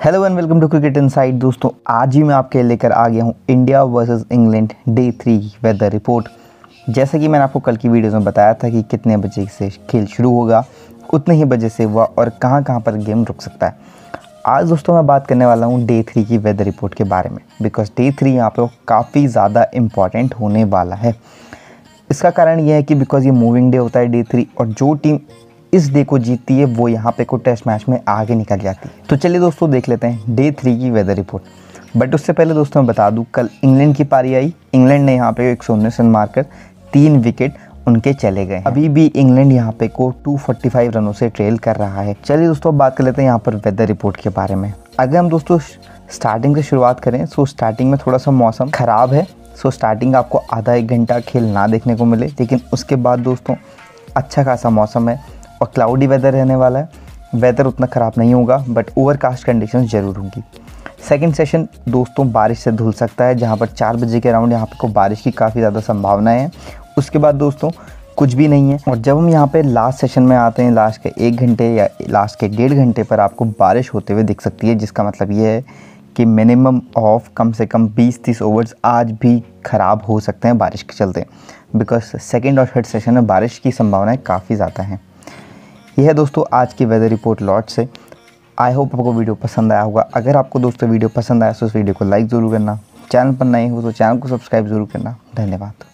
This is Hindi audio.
Hello and welcome to cricket inside दोस्तों, आज ही मैं आपके लेकर आ गया हूँ India versus England day three weather report जैसा कि मैंने आपको कल की वीडियोस में बताया था कि कितने बजे से खेल शुरू होगा, उतने ही बजे से हुआ और कहाँ कहाँ पर गेम रुक सकता है। आज दोस्तों मैं बात करने वाला हूँ डे थ्री की वेदर रिपोर्ट के बारे में बिकॉज़ डे थ्री यहाँ पर काफ़ी ज़्यादा इंपॉर्टेंट होने वाला है। इसका कारण यह है कि बिकॉज़ ये मूविंग डे होता है डे थ्री और जो टीम इस डे को जीतती है, वो यहाँ पे को टेस्ट मैच में आगे निकल जाती है। तो चलिए दोस्तों, देख लेते हैं डे थ्री की वेदर रिपोर्ट बट उससे पहले दोस्तों, मैं बता दूँ, कल इंग्लैंड की पारी आई। इंग्लैंड ने यहाँ पे एक सौ उन्नीस रन मारकर तीन विकेट उनके चले गए अभी भी इंग्लैंड यहाँ पे को 245 रनों से ट्रेल कर रहा है। चलिए दोस्तों बात कर लेते हैं यहाँ पर वेदर रिपोर्ट के बारे में। अगर हम दोस्तों स्टार्टिंग से शुरुआत करें सो स्टार्टिंग में थोड़ा सा मौसम ख़राब है। सो स्टार्टिंग आपको आधा एक घंटा खेल ना देखने को मिले। लेकिन उसके बाद दोस्तों अच्छा खासा मौसम है। और क्लाउडी वेदर रहने वाला है। वेदर उतना ख़राब नहीं होगा बट ओवरकास्ट कंडीशन ज़रूर होंगी। सेकेंड सेशन दोस्तों, बारिश से धुल सकता है, जहाँ पर चार बजे के अराउंड यहाँ पर को बारिश की काफ़ी ज़्यादा संभावनाएँ हैं। उसके बाद, दोस्तों, कुछ भी नहीं है। और जब हम यहाँ पे लास्ट सेशन में आते हैं लास्ट के एक घंटे या लास्ट के डेढ़ घंटे पर आपको बारिश होते हुए दिख सकती है, जिसका मतलब ये है कि मिनिमम ऑफ़ कम से कम 20-30 ओवर्स आज भी ख़राब हो सकते हैं बारिश के चलते। बिकॉज़ सेकेंड और थर्ड सेशन में बारिश की संभावनाएँ काफ़ी ज़्यादा हैं। यह है दोस्तों आज की वेदर रिपोर्ट लॉट से। आई होप आपको वीडियो पसंद आया होगा। अगर आपको दोस्तों वीडियो पसंद आया तो उस वीडियो को लाइक ज़रूर करना। चैनल पर नए हो तो चैनल को सब्सक्राइब ज़रूर करना। धन्यवाद।